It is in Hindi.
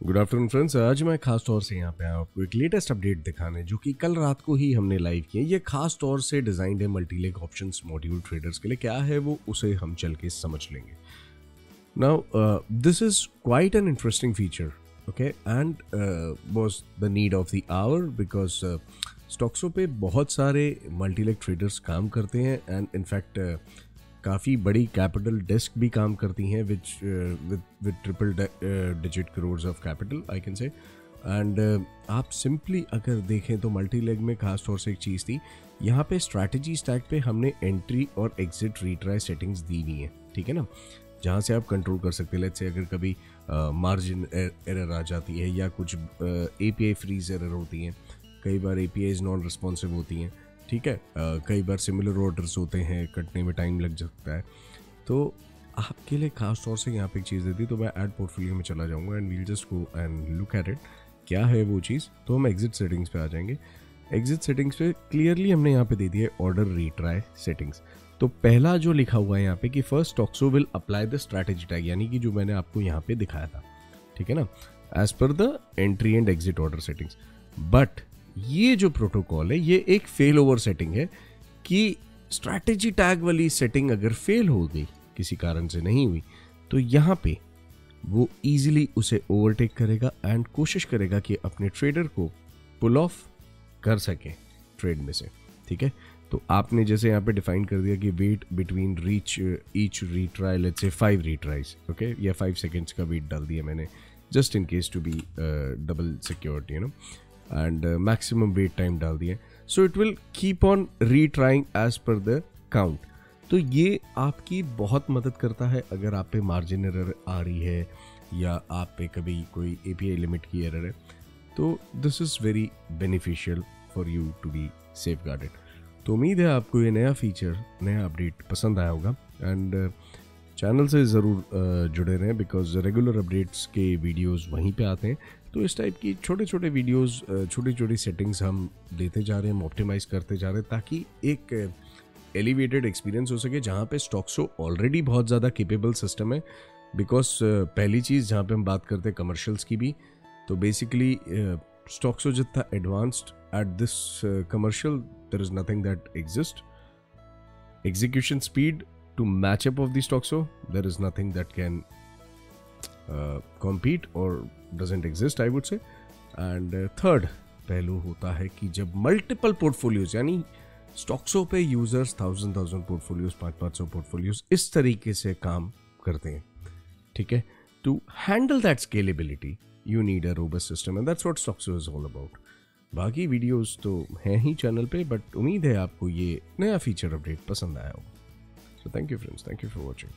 गुड आफ्टरनून फ्रेंड्स आज मैं खास तौर से यहाँ पे आया आपको एक लेटेस्ट अपडेट दिखाने, जो कि कल रात को ही हमने लाइव किया। ये खास तौर से डिजाइंड है मल्टीलेग ऑप्शंस मॉड्यूल ट्रेडर्स के लिए। क्या है वो, उसे हम चल के समझ लेंगे। Now this is quite an interesting feature okay and was the need of the hour because स्टॉक्सों पे बहुत सारे मल्टीलेग ट्रेडर्स काम करते हैं। एंड इनफैक्ट काफ़ी बड़ी कैपिटल डेस्क भी काम करती हैं which with with triple digit crores of capital I can say and आप सिंपली अगर देखें तो मल्टी लेग में खास तौर से एक चीज़ थी यहाँ पे स्ट्रैटेजी स्टैक पे हमने एंट्री और एग्जिट रीट्राई सेटिंग्स दी हुई हैं ठीक है ना? जहाँ से आप कंट्रोल कर सकते हैं लेट्स से अगर कभी मार्जिन uh, एरर आ जाती है या कुछ A P I freeze error होती हैं कई बार A P I non responsive होती हैं ठीक है? कई बार सिमिलर ऑर्डर्स होते हैं, कटने में टाइम लग सकता है। तो आपके लिए खास तौर से यहाँ पे एक चीज़ देती तो मैं एड पोर्टफोलियो में चला जाऊँगा and we'll just go and look at it क्या है वो चीज़? तो हम एग्जिट सेटिंग्स पे आ जाएँगे। एग्जिट सेटिंग्स पे क्लियरली हमने यहाँ पे दे दिया है ऑर्डर रीट्राई सेटिंग्स तो पहला जो लिखा हुआ है यहाँ पे कि first Stoxxo will apply the strategy tag यानी कि जो मैंने आपको यहाँ पे दिखाया था। ठीक है ना? As per the entry and exit order settings but ये जो प्रोटोकॉल है, ये एक फेल ओवर सेटिंग है कि स्ट्रैटेजी टैग वाली सेटिंग अगर फेल हो गई, किसी कारण से नहीं हुई तो यहाँ पे वो इजीली उसे ओवरटेक करेगा एंड कोशिश करेगा कि अपने ट्रेडर को पुल ऑफ़ कर सके ट्रेड में से, ठीक है? तो आपने जैसे यहाँ पे डिफाइन कर दिया कि wait between reach each retry let's say five retries okay या फाइव सेकेंड्स का वेट डाल दिया मैंने just in case to be double security you know and maximum wait time डाल दिए। So it will keep on retrying as per the count तो ये आपकी बहुत मदद करता है अगर आप पे मार्जिन एरर आ रही है या आप पे कभी कोई ए लिमिट की एरर है। तो this is very beneficial for you to be safeguarded तो उम्मीद है आपको ये नया फीचर नया अपडेट पसंद आया होगा। एंड चैनल से ज़रूर जुड़े रहें बिकॉज़ रेगुलर अपडेट्स के वीडियोस वहीं पे आते हैं। तो इस टाइप की छोटे छोटे वीडियोस छोटी छोटी सेटिंग्स हम देते जा रहे हैं ऑप्टिमाइज़ करते जा रहे हैं, ताकि एक एलिवेटेड एक्सपीरियंस हो सके, जहाँ पे स्टॉक्सो ऑलरेडी बहुत ज़्यादा केपेबल सिस्टम है। बिकॉज़ पहली चीज़ जहाँ पे हम बात करते हैं कमर्शियल्स की भी तो बेसिकली स्टॉक्सो जितना advanced at this commercial there is nothing that exist execution speed to match up of the Stoxxo there is nothing that can compete और doesn't exist I would say and third पहलू होता है कि जब मल्टीपल पोर्टफोलियोज यानी स्टॉक्सों पे यूज़र्स थाउज़ेंड थाउज़ेंड पोर्टफोलियोज पाँच पाँच सौ पोर्टफोलियोज इस तरीके से काम करते हैं, ठीक है? To handle that scalability you need a robust system and that's what Stoxxo is all about बाकी वीडियोस तो हैं ही चैनल पे बट उम्मीद है आपको ये नया फीचर अपडेट पसंद आया हो। So thank you friends. Thank you for watching.